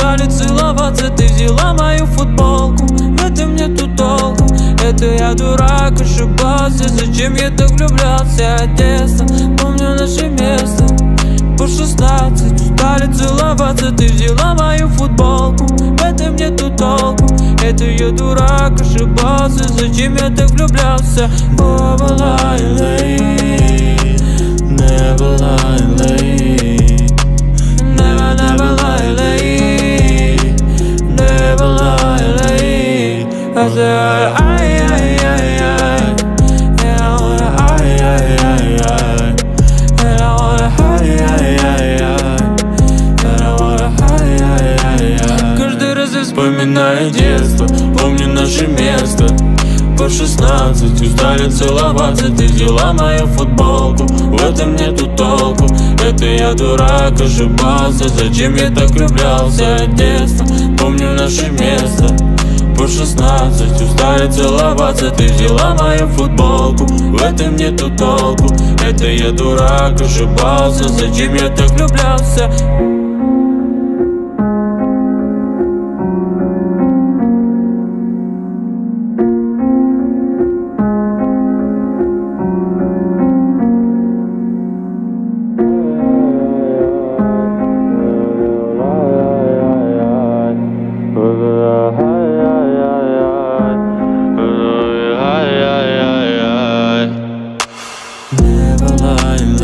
стали целоваться Ты взяла мою футболку, в этом нету толку. Это я дурак, ошибался. Зачем я так влюблялся? От детства Помню наше место. По 16 Стали целоваться, ты взяла мою футболку. В этом нету толку. Это я дурак, ошибался. Зачем я так влюблялся? Never lie, late Never lie. late Каждый раз я Вспоминаю детство, помню наше место. По шестнадцать устали целоваться Ты взяла мою футболку, в этом нету толку Это я дурак, ошибался. Зачем я так влюблялся от детства? Помню наше место шестнадцать устали целоваться Ты взяла мою футболку, в этом нету толку. Это я дурак, ошибался. Зачем я так влюблялся Never lying